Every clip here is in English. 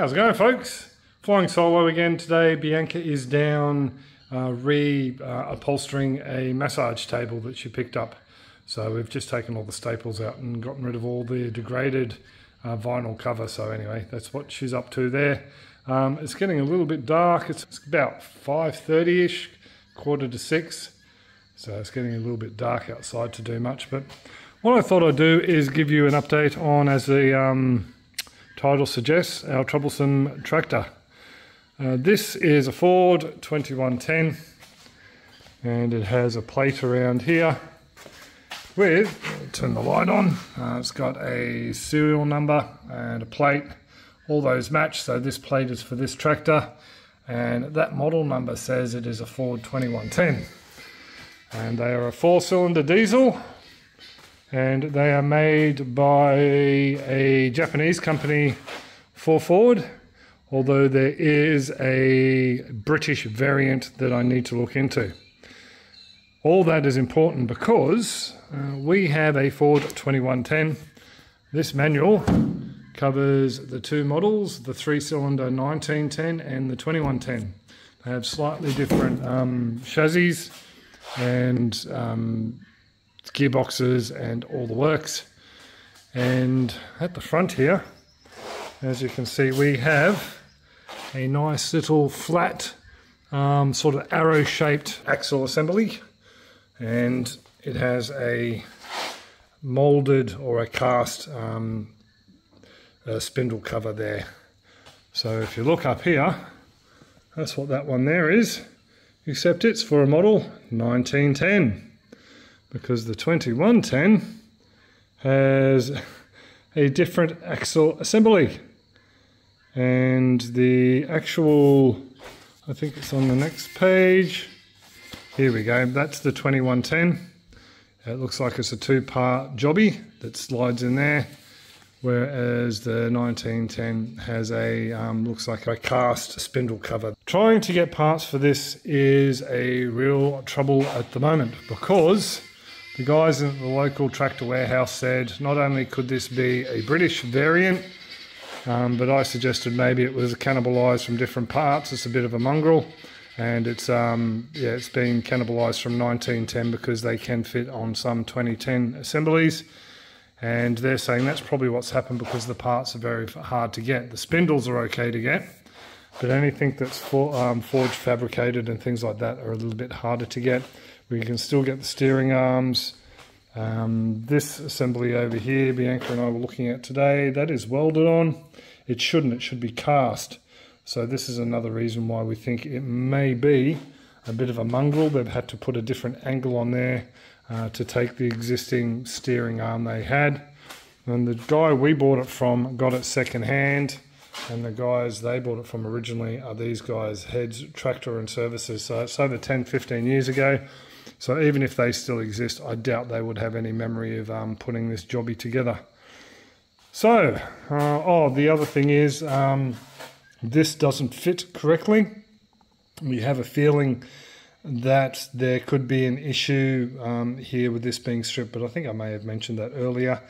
How's it going, folks? Flying solo again today. Bianca is down uh, re uh, upholstering a massage table that she picked up. So we've just taken all the staples out and gotten rid of all the degraded uh, vinyl cover. So anyway, that's what she's up to there. Um, it's getting a little bit dark. It's, it's about 5.30ish, quarter to six. So it's getting a little bit dark outside to do much. But what I thought I'd do is give you an update on, as the um, title suggests, our troublesome tractor. Uh, this is a Ford 2110 and it has a plate around here with, turn the light on, uh, it's got a serial number and a plate. All those match, so this plate is for this tractor and that model number says it is a Ford 2110 and they are a four cylinder diesel and they are made by a Japanese company for Ford, although there is a British variant that I need to look into. All that is important because uh, we have a Ford 2110. This manual covers the two models, the three cylinder 1910 and the 2110. They have slightly different um, chassis and um, gearboxes and all the works. And at the front here, as you can see, we have a nice little flat um, sort of arrow shaped axle assembly and it has a molded or a cast um, a spindle cover there. So if you look up here, that's what that one there is, except it's for a model 1910 because the 2110 has a different axle assembly. And the actual I think it's on the next page. Here we go. That's the 2110 it looks like it's a two-part jobby that slides in there whereas the 1910 has a um, looks like a cast spindle cover. Trying to get parts for this is a real trouble at the moment because the guys at the local tractor warehouse said not only could this be a British variant, um, but I suggested maybe it was cannibalised from different parts. It's a bit of a mongrel, and it's um, yeah, it's been cannibalised from 1910 because they can fit on some 2010 assemblies. And they're saying that's probably what's happened because the parts are very hard to get. The spindles are okay to get, but anything that's for, um, forged, fabricated, and things like that are a little bit harder to get. We can still get the steering arms. Um, this assembly over here, Bianca and I were looking at today, that is welded on. It shouldn't, it should be cast. So this is another reason why we think it may be a bit of a mongrel. They've had to put a different angle on there uh, to take the existing steering arm they had. And the guy we bought it from got it second hand and the guys they bought it from originally are these guys heads tractor and services so it's over 10 15 years ago so even if they still exist, I doubt they would have any memory of um, putting this jobby together. So, uh, oh, the other thing is um, this doesn't fit correctly. We have a feeling that there could be an issue um, here with this being stripped, but I think I may have mentioned that earlier.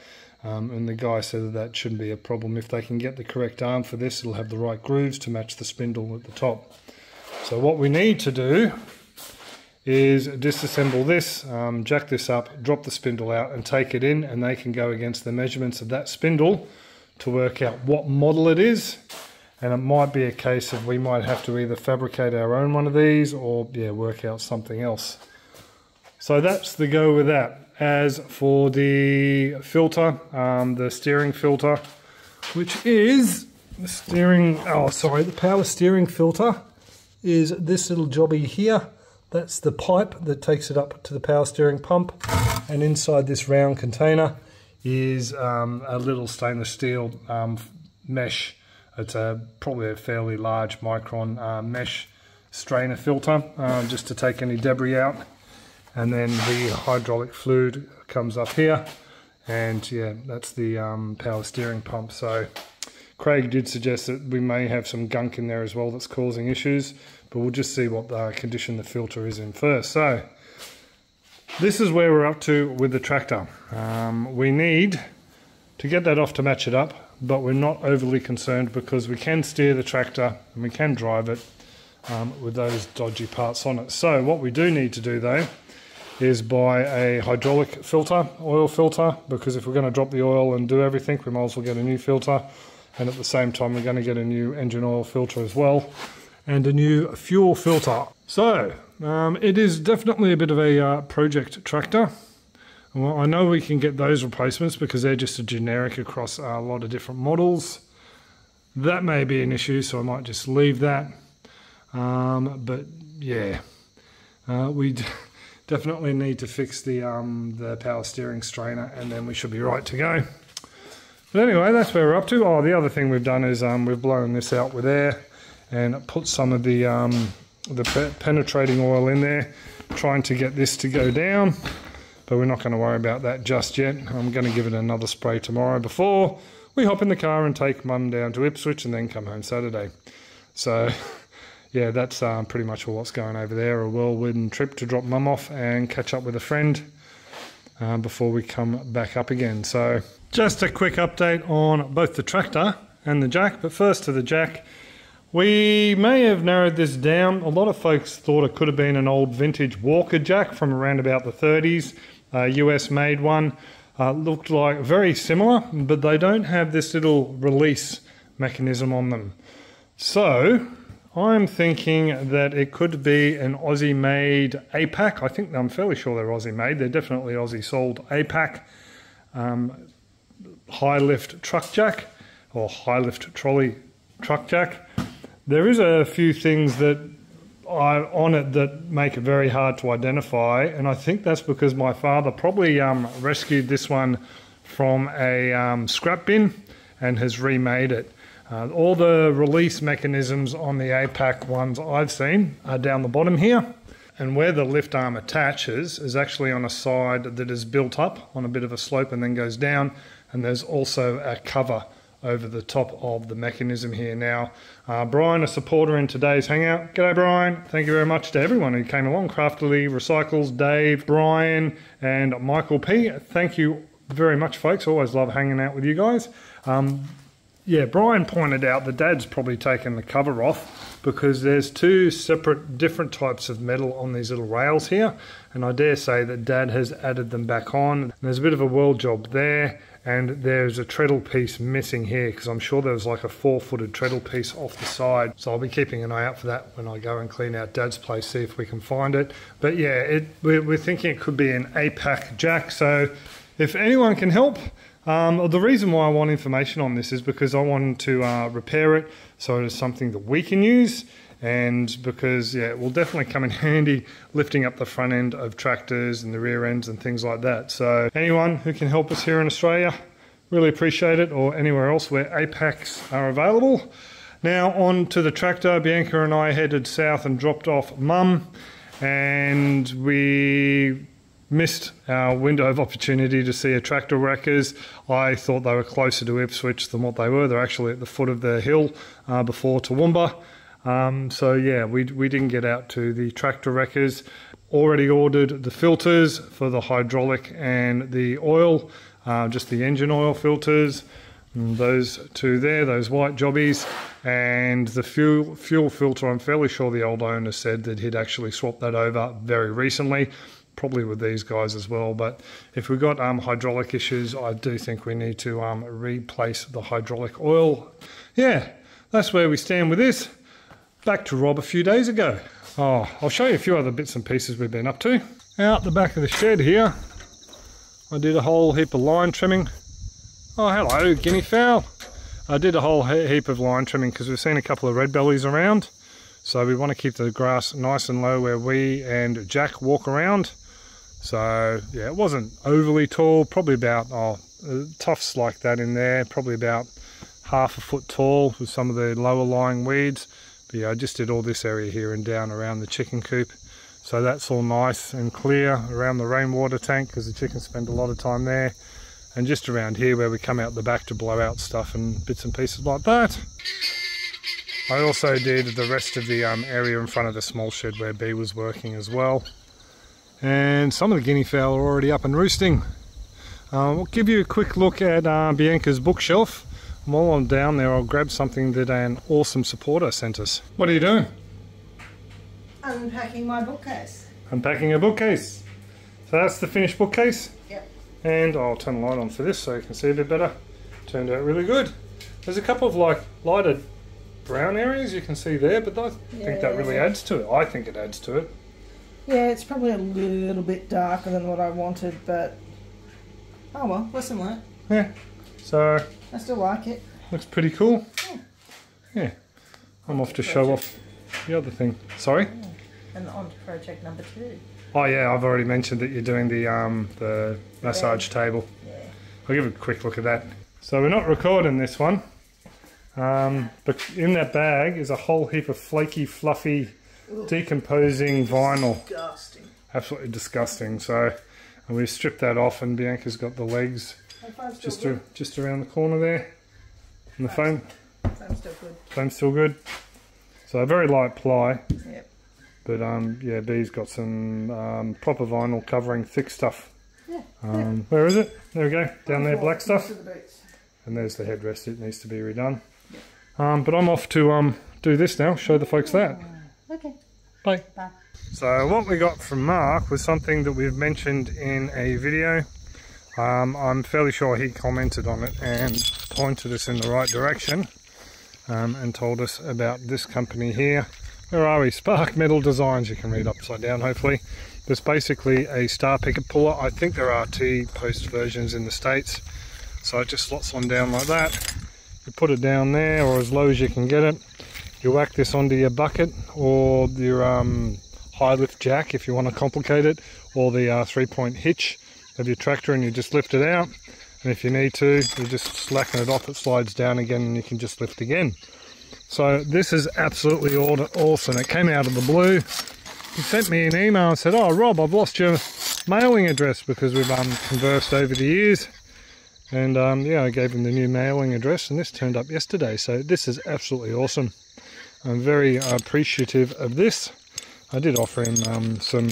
Um, and the guy said that that shouldn't be a problem. If they can get the correct arm for this, it'll have the right grooves to match the spindle at the top. So what we need to do is disassemble this, um, jack this up, drop the spindle out and take it in and they can go against the measurements of that spindle to work out what model it is and it might be a case of we might have to either fabricate our own one of these or yeah work out something else. So that's the go with that. As for the filter, um, the steering filter, which is the steering, oh sorry, the power steering filter is this little jobby here. That's the pipe that takes it up to the power steering pump. And inside this round container is um, a little stainless steel um, mesh. It's a probably a fairly large micron uh, mesh strainer filter uh, just to take any debris out. And then the hydraulic fluid comes up here. And yeah, that's the um, power steering pump. So Craig did suggest that we may have some gunk in there as well that's causing issues, but we'll just see what the condition the filter is in first. So this is where we're up to with the tractor. Um, we need to get that off to match it up. but we're not overly concerned because we can steer the tractor and we can drive it um, with those dodgy parts on it. So what we do need to do though is buy a hydraulic filter, oil filter, because if we're going to drop the oil and do everything, we might as well get a new filter. And at the same time, we're going to get a new engine oil filter as well, and a new fuel filter. So um, it is definitely a bit of a uh, project tractor. Well, I know we can get those replacements because they're just a generic across a lot of different models. That may be an issue, so I might just leave that. Um, but yeah, uh, we definitely need to fix the um, the power steering strainer, and then we should be right to go. But anyway, that's where we're up to. Oh, the other thing we've done is um, we've blown this out with air and put some of the um, the penetrating oil in there, trying to get this to go down. But we're not going to worry about that just yet. I'm going to give it another spray tomorrow before we hop in the car and take mum down to Ipswich and then come home Saturday. So yeah, that's um, pretty much all what's going over there. A whirlwind trip to drop mum off and catch up with a friend uh, before we come back up again. So just a quick update on both the tractor and the jack. But first to the jack. We may have narrowed this down. A lot of folks thought it could have been an old vintage Walker jack from around about the 30s, a US made one. Uh, looked like very similar, but they don't have this little release mechanism on them. So I'm thinking that it could be an Aussie made APAC. I think I'm fairly sure they're Aussie made. They're definitely Aussie sold APAC um, high lift truck jack or high lift trolley truck jack. There is a few things that I on it that make it very hard to identify, and I think that's because my father probably um, rescued this one from a um, scrap bin and has remade it. Uh, all the release mechanisms on the APAC ones I've seen are down the bottom here. And where the lift arm attaches is actually on a side that is built up on a bit of a slope and then goes down. And there's also a cover over the top of the mechanism here. Now, uh, Brian, a supporter in today's hangout. G'day, Brian. Thank you very much to everyone who came along. Craftily Recycles, Dave, Brian, and Michael P. Thank you very much, folks. Always love hanging out with you guys. Um, yeah, Brian pointed out the Dad's probably taken the cover off because there's two separate different types of metal on these little rails here and I dare say that Dad has added them back on. There's a bit of a weld job there and there's a treadle piece missing here because I'm sure there was like a four-footed treadle piece off the side. So I'll be keeping an eye out for that when I go and clean out Dad's place see if we can find it. But yeah it, we're, we're thinking it could be an APAC jack. So if anyone can help um, the reason why I want information on this is because I want to uh, repair it. So it is something that we can use and because yeah, it will definitely come in handy lifting up the front end of tractors and the rear ends and things like that. So anyone who can help us here in Australia, really appreciate it, or anywhere else where APACs are available. Now on to the tractor. Bianca and I headed south and dropped off Mum, and we missed our window of opportunity to see a tractor wreckers. I thought they were closer to Ipswich than what they were. They're actually at the foot of the hill uh, before Toowoomba. Um, so yeah, we, we didn't get out to the tractor wreckers. Already ordered the filters for the hydraulic and the oil, uh, just the engine oil filters. And those two there, those white jobbies, and the fuel fuel filter. I'm fairly sure the old owner said that he'd actually swapped that over very recently probably with these guys as well. But if we've got um, hydraulic issues, I do think we need to um, replace the hydraulic oil. Yeah, that's where we stand with this. Back to Rob a few days ago. Oh, I'll show you a few other bits and pieces we've been up to. Out the back of the shed here, I did a whole heap of line trimming. Oh, hello, guinea fowl. I did a whole heap of line trimming because we've seen a couple of red bellies around. So we want to keep the grass nice and low where we and Jack walk around. So yeah, it wasn't overly tall, probably about oh, uh, tufts like that in there, probably about half a foot tall with some of the lower lying weeds. But yeah, I just did all this area here and down around the chicken coop. So that's all nice and clear around the rainwater tank because the chickens spend a lot of time there. And just around here where we come out the back to blow out stuff and bits and pieces like that. I also did the rest of the um, area in front of the small shed where B was working as well and some of the guinea fowl are already up and roosting. Uh, we'll give you a quick look at uh, Bianca's bookshelf. While I'm down there, I'll grab something that an awesome supporter sent us. What are you doing? Unpacking my bookcase. Unpacking a bookcase. So that's the finished bookcase. Yep. And I'll turn the light on for this so you can see a bit better. Turned out really good. There's a couple of like lighter brown areas you can see there, but I think that really adds to it. I think it adds to it. Yeah, it's probably a little bit darker than what I wanted, but oh well, lesson learnt. Yeah. So I still like it. looks pretty cool. Yeah. Yeah. I'm off to show off the other thing. Sorry. And on to project number two. Oh yeah, I've already mentioned that you're doing the um the massage table. Yeah. I'll give a quick look at that. So we're not recording this one, um, but in that bag is a whole heap of flaky, fluffy, decomposing vinyl. Disgusting. Absolutely disgusting. So and we've stripped that off, and Bianca's got the legs High five still just a, just around the corner there. And the foam, Foam's still good. foam's still good. So a very light ply, Yep. but um, yeah, B's got some um, proper vinyl covering thick stuff. Yeah. Um, where is it? There we go, down there, black stuff. The. And there's the headrest, it needs to be redone. Um, but I'm off to um, do this now, show the folks that. Okay. Bye. Bye. So what we got from Mark was something that we've mentioned in a video. Um, I'm fairly sure he commented on it and pointed us in the right direction um, and told us about this company here. Where are we? Spark Metal Designs, you can read upside down hopefully. There's basically a star picket puller. I think there are T post versions in the States. So it just slots on down like that. You put it down there or as low as you can get it. You whack this onto your bucket or your um, high lift jack if you want to complicate it or the uh, three point hitch of your tractor and you just lift it out. And if you need to you just slacken it off it slides down again and you can just lift again. So this is absolutely awesome. It came out of the blue. He sent me an email and said oh Rob I've lost your mailing address because we've um, conversed over the years. And um, yeah I gave him the new mailing address and this turned up yesterday. So this is absolutely awesome. I'm very appreciative of this. I did offer him um, some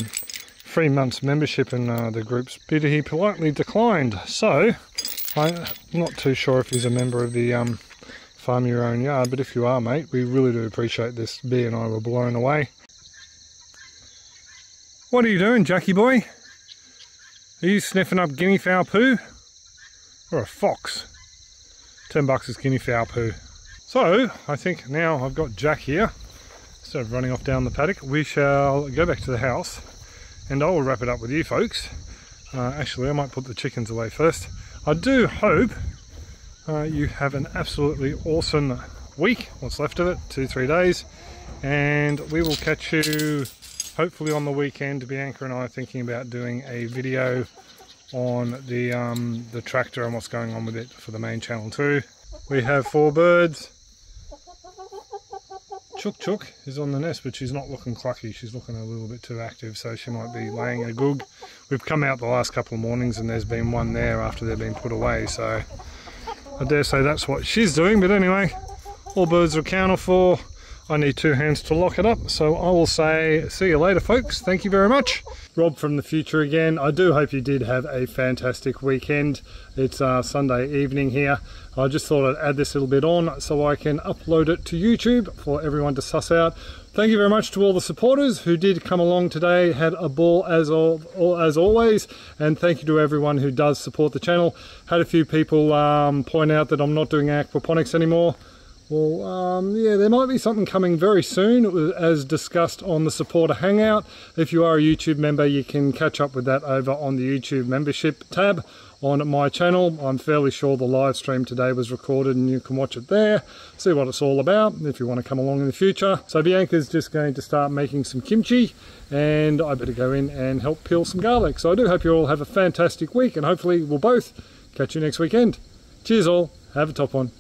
three months membership in uh, the groups, but he politely declined. So I'm not too sure if he's a member of the um, Farm Your Own Yard, but if you are, mate, we really do appreciate this. B and I were blown away. What are you doing, Jackie boy? Are you sniffing up guinea fowl poo? Or a fox? Ten bucks is guinea fowl poo. So I think now I've got Jack here instead of running off down the paddock, we shall go back to the house and I will wrap it up with you folks. Uh, actually, I might put the chickens away first. I do hope uh, you have an absolutely awesome week, what's left of it, two, three days, and we will catch you hopefully on the weekend. Bianca and I are thinking about doing a video on the, um, the tractor and what's going on with it for the main channel too. We have four birds. Chook Chook is on the nest, but she's not looking clucky. She's looking a little bit too active, so she might be laying a goog. We've come out the last couple of mornings and there's been one there after they've been put away, so I dare say that's what she's doing. But anyway, all birds are accounted for. I need two hands to lock it up, so I will say see you later, folks. Thank you very much. Rob from the future again. I do hope you did have a fantastic weekend. It's uh, Sunday evening here. I just thought I'd add this little bit on so I can upload it to YouTube for everyone to suss out. Thank you very much to all the supporters who did come along today. Had a ball as all, as always, and thank you to everyone who does support the channel. Had a few people um, point out that I'm not doing aquaponics anymore. Well, um, yeah, there might be something coming very soon, as discussed on the supporter hangout. If you are a YouTube member, you can catch up with that over on the YouTube membership tab on my channel. I'm fairly sure the live stream today was recorded and you can watch it there, see what it's all about if you want to come along in the future. So Bianca's just going to start making some kimchi and I better go in and help peel some garlic. So I do hope you all have a fantastic week and hopefully we'll both catch you next weekend. Cheers all, have a top one.